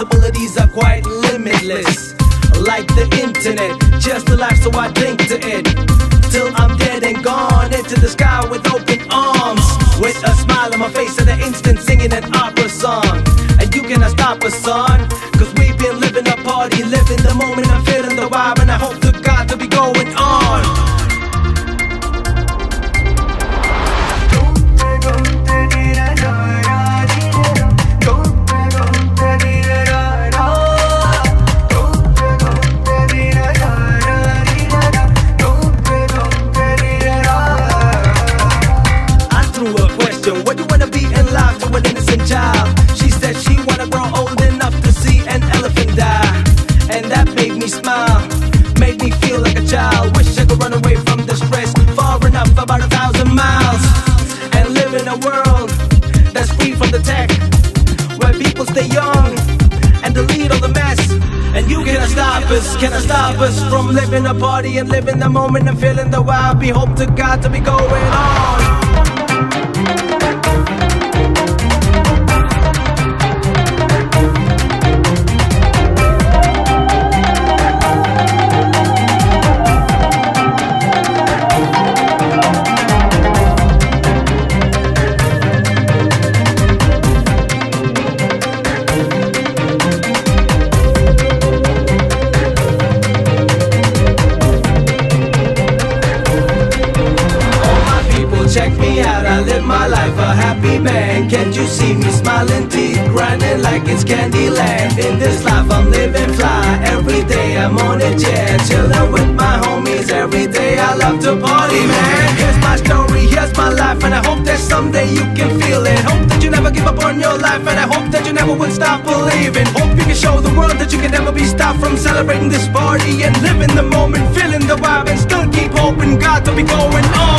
possibilities are quite limitless. Like the internet, just a life so I drink to it. Till I'm dead and gone into the sky with open arms. With a smile on my face at the instant singing an opera song. And you cannot stop us, son. In an innocent child? She said she wanna grow old enough to see an elephant die. And that made me smile, made me feel like a child. Wish I could run away from the stress far enough, about a thousand miles. And live in a world that's free from the tech, where people stay young and delete all the mess. And you cannot stop us, cannot stop us from living a party and living the moment and feeling the vibe. We hope to God to be going on. Life a happy man. Can't you see me smiling, teeth grinding like it's Candyland? In this life, I'm living fly. Every day, I'm on a jet, chilling with my homies. Every day, I love to party, man. Here's my story, here's my life, and I hope that someday you can feel it. Hope that you never give up on your life, and I hope that you never will stop believing. Hope you can show the world that you can never be stopped from celebrating this party and living the moment, feeling the vibe, and still keep hoping God to be going on.